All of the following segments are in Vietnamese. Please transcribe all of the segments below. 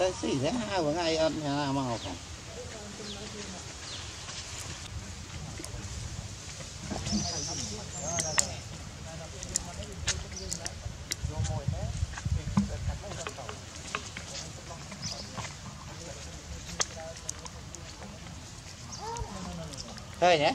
tới xỉ thế hai bữa ngày ăn nhà nào mà à? học Thôi nhé.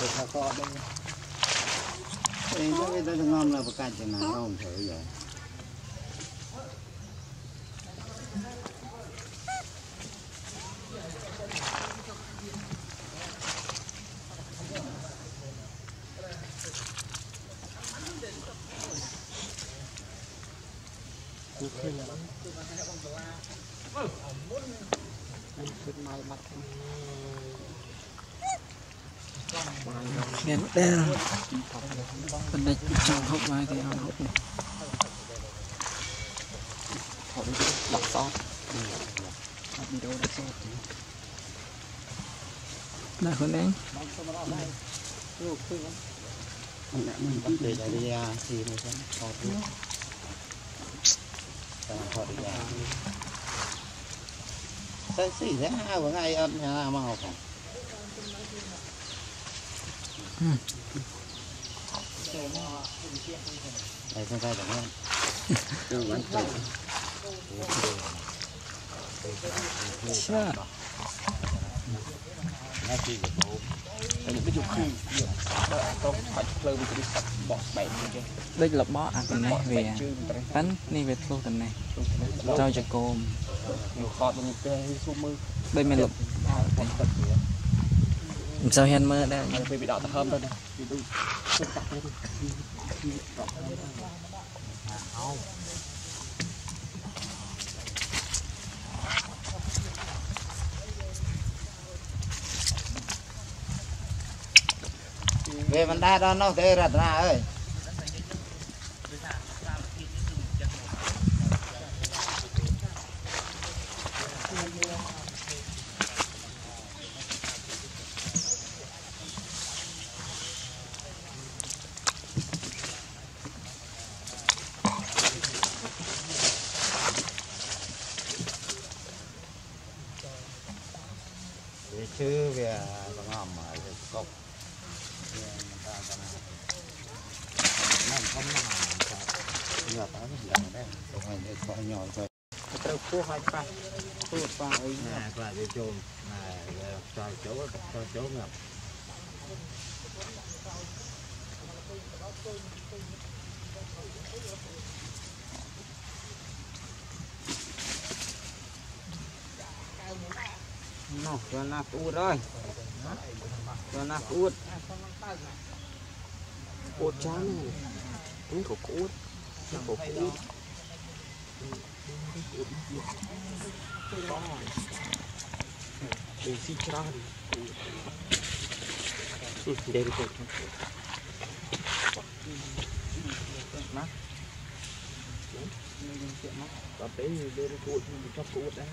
Được là co đây. Ê, cái cái cái ngon là bậc cạnh chừng nào không thử vậy. Đen đen Bên đây trong hộp vai thì nó hộp này Hộp đọc sót Hộp đi đâu đặt sót Đã hơn anh Để lại đi à, thì mình sẽ thọt luôn. Và thọt đi ra. Tới xỉ thế hai bữa ngày ăn nhà nào mà học. À? Đây, con trai cảm ơn. Chà Đây là bó ăn tình này về Bánh ni về thu tình này Cho ខ្ញុំខត់មិនទេសុំមើលដូចមានលប់ទឹកទៀតមិនសូវហ៊ានមើលដែរពេលវាដកទៅហឹមទៅវាដូចទឹកចាក់ទៅវាមិនដែរដល់នោះទេរតនាអើយ chứ về bằng ngòm ở cục không mà nhờ tao cái đấy tụi mày để coi nhỏ coi tao cua hai pa cua pa ôi nhà để chôn. Là cho chỗ cho chỗ ngập. នោះចូលណាស់អួតអើយចូលណាស់អួតអួតចាំហ្នឹងក៏អួតខ្ញុំក៏អួតទៅស៊ីច្រោះនេះទៅណាដល់ពេលវារត់ខ្លួនចាប់ខ្លួនដែរ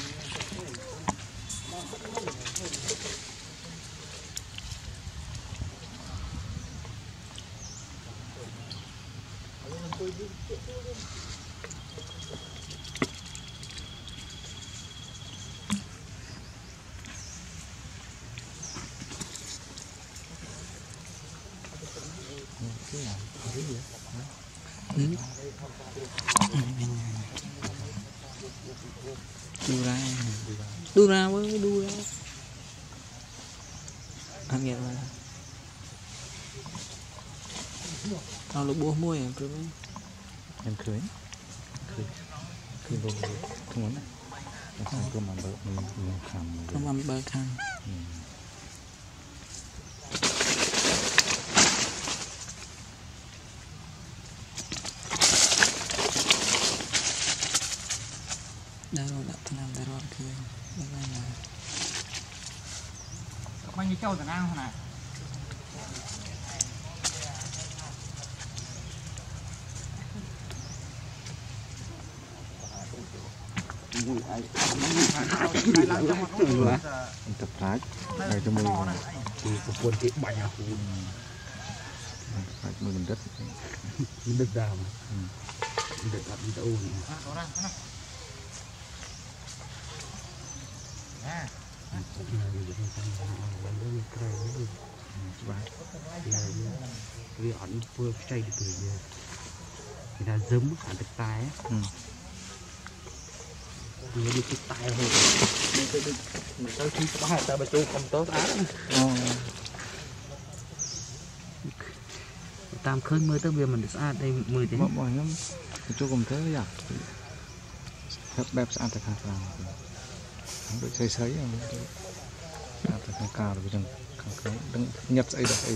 đu ra. Đu ra với đu ra. Anh nghe rồi tao lúc bố môi à, em ខ្ញុំឃើញឃើញឃើញបងធ្ងន់ណាខ្ញុំក្រុមអំបើមួយខាំក្រុមអំបើខាំដែលរត់ដាក់ឆ្នាំដែលរត់ឃើញមិនបានណាបាញ់ចូលតាណាហ្នឹងណា tập lái này cho mình thì quân cái bánh à lái cho mình đất được đào mà được gặp đi đâu vì vừa chạy được người ta dấm hắn được tay វានេះគឺតែហូតទៅដូចមិនទៅទីច្បាស់តែបើចូលខំតស្អាតអូតាមឃើញមើលទៅវាមិនស្អាតទេមើលទេបងខ្ញុំចូលកុំព្យូទ័រយ៉ាបែបបែបស្អាតតែខាងក្រៅដូចស្រីស្រីស្អាតតែខាងក្រៅវាចឹងខាងក្រៅដឹងញាត់ស្អីដល់ស្អី